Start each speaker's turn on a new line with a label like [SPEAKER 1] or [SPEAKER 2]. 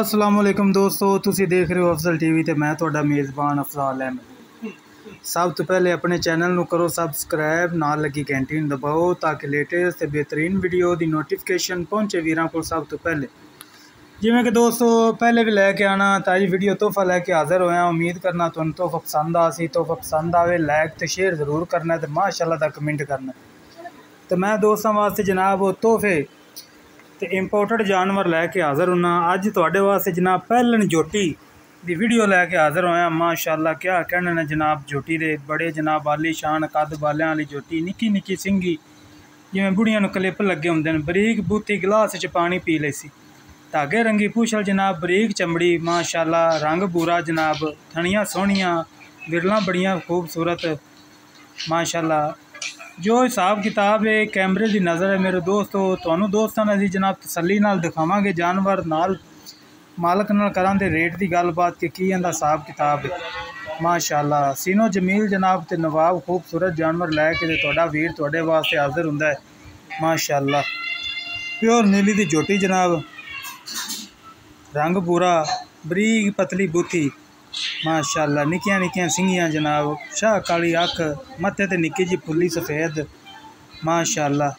[SPEAKER 1] ਅਸਲਾਮ ਵਾਲੇਕਮ ਦੋਸਤੋ, ਤੁਸੀਂ ਦੇਖ ਰਹੇ ਹੋ ਅਫਜ਼ਲ ਟੀਵੀ ਤੇ ਮੈਂ ਤੁਹਾਡਾ ਮੇਜ਼ਬਾਨ ਅਫਜ਼ਾਲ ਅਹਿਮਦ। ਸਭ ਤੋਂ ਪਹਿਲੇ ਆਪਣੇ ਚੈਨਲ ਨੂੰ ਕਰੋ ਸਬਸਕ੍ਰਾਈਬ, ਨਾਲ ਲੱਗੀ ਘੰਟੀ ਨੂੰ ਦਬਾਓ ਤਾਂ ਕਿ ਲੇਟੈਸਟ ਤੇ ਬਿਹਤਰੀਨ ਵੀਡੀਓ ਦੀ ਨੋਟੀਫਿਕੇਸ਼ਨ ਪਹੁੰਚੇ ਵੀਰਾਂ ਕੋਲ ਸਭ ਤੋਂ ਪਹਿਲੇ। ਜਿਵੇਂ ਕਿ ਦੋਸਤੋ, ਪਹਿਲੇ ਵੀ ਲੈ ਕੇ ਆਣਾ ਤਾਂ ਵੀਡੀਓ ਤੋਹਫਾ ਲੈ ਕੇ ਹਾਜ਼ਰ ਹੋਇਆ। ਉਮੀਦ ਕਰਨਾ ਤੁਹਾਨੂੰ ਤੋਹਫਾ ਪਸੰਦ ਆ ਸੀ ਤੋਹਫਾ ਪਸੰਦ ਆਵੇ ਲਾਈਕ ਤੇ ਸ਼ੇਅਰ ਜ਼ਰੂਰ ਕਰਨਾ ਤੇ ਮਾਸ਼ਾਅੱਲਾ ਦਾ ਕਮੈਂਟ ਕਰਨਾ। ਤੇ ਮੈਂ ਦੋਸਤਾਂ ਵਾਸਤੇ ਜਨਾਬ ਉਹ ਤੋਹਫੇ ਤੇ ਇੰਪੋਰਟਡ ਜਾਨਵਰ ਲੈ ਕੇ ਹਾਜ਼ਰ ਹੁਣਾ ਅੱਜ ਤੁਹਾਡੇ ਵਾਸਤੇ ਜਨਾਬ ਪਹਿਲਣ ਜੋਟੀ ਦੀ ਵੀਡੀਓ ਲੈ ਕੇ ਹਾਜ਼ਰ ਹੋਇਆ। ਮਾਸ਼ਾਅੱਲਾ, ਕਿਆ ਕਹਿਣਾ ਨੇ ਜਨਾਬ ਜੋਟੀ ਦੇ। ਬੜੇ ਜਨਾਬ ਆਲੀ ਸ਼ਾਨ, ਕੱਦ ਬਾਲਿਆਂ ਵਾਲੀ ਜੋਟੀ, ਨਿੱਕੀ ਨਿੱਕੀ ਸਿੰਗੀ। ਜਿਵੇਂ ਬੁੜੀਆਂ ਨੂੰ ਕਲਿੱਪ ਲੱਗੇ ਹੁੰਦੇ ਨੇ, ਬਰੀਕ ਬੂਤੀ ਗਲਾਸ 'ਚ ਪਾਣੀ ਪੀ ਲਈ ਸੀ। ਧਾਗੇ ਰੰਗੀ ਪੂਛਲ ਜਨਾਬ, ਬਰੀਕ ਚਮੜੀ, ਮਾਸ਼ਾਅੱਲਾ, ਰੰਗ ਬੂਰਾ ਜਨਾਬ, ਥਣੀਆਂ ਸੋਹਣੀਆਂ, ਵਿਰਲਾਂ ਬੜੀਆਂ ਖੂਬਸੂਰਤ, ਮਾਸ਼ਾਅੱਲਾ। ਜੋ ਹਿਸਾਬ ਕਿਤਾਬ ਹੈ ਕੈਮਰੇ ਦੀ ਨਜ਼ਰ ਹੈ ਮੇਰੇ ਦੋਸਤੋ। ਤੁਹਾਨੂੰ ਦੋਸਤਾਂ ਨਾਲ ਅਸੀਂ ਜਨਾਬ ਤਸੱਲੀ ਨਾਲ ਦਿਖਾਵਾਂਗੇ, ਜਾਨਵਰ ਨਾਲ, ਮਾਲਕ ਨਾਲ ਕਰਾਂਗੇ ਰੇਟ ਦੀ ਗੱਲਬਾਤ ਕਿ ਕੀ ਇਹਦਾ ਹਿਸਾਬ ਕਿਤਾਬ ਹੈ। ਮਾਸ਼ਾਅੱਲਾ, ਸੀਨੋ ਜਮੀਲ ਜਨਾਬ ਤੇ ਨਵਾਬ ਖੂਬਸੂਰਤ ਜਾਨਵਰ ਲੈ ਕੇ ਤੇ ਤੁਹਾਡਾ ਵੀਰ ਤੁਹਾਡੇ ਵਾਸਤੇ ਹਾਜ਼ਰ ਹੁੰਦਾ ਹੈ। ਮਾਸ਼ਾਅੱਲਾ, ਪਿਓਰ ਨੀਲੀ ਦੀ ਝੋਟੀ ਜਨਾਬ, ਰੰਗ ਪੂਰਾ, ਬਰੀਕ ਪਤਲੀ ਬੂਥੀ। ਮਾਸ਼ਾਅੱਲਾ, ਨਿੱਕੀਆਂ ਨਿੱਕੀਆਂ ਸਿੰਘੀਆਂ ਜਨਾਬ ਸ਼ਾਹ ਕਾਲੀ ਅੱਖ, ਮੱਥੇ ਤੇ ਨਿੱਕੀ ਜੀ ਫੁੱਲੀ ਸਫੇਦ, ਮਾਸ਼ਾਅੱਲਾ।